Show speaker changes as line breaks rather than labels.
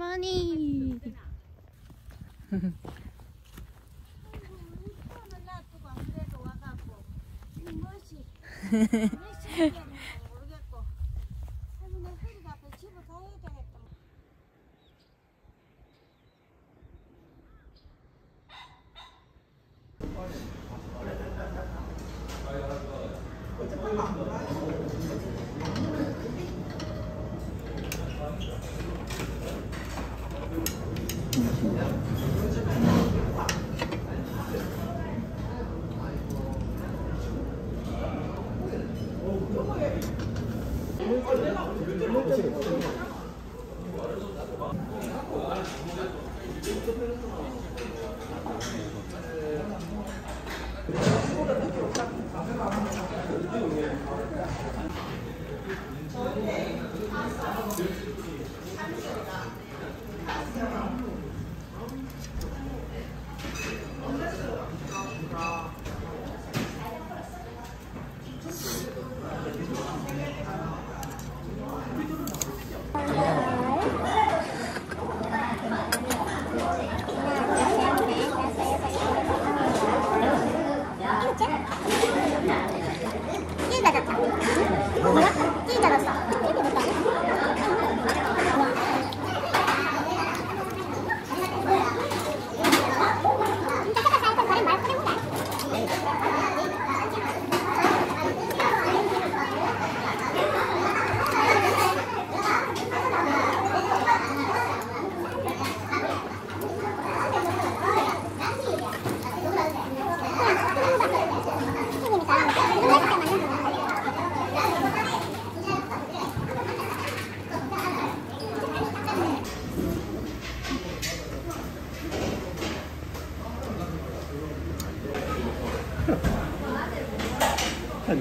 머
한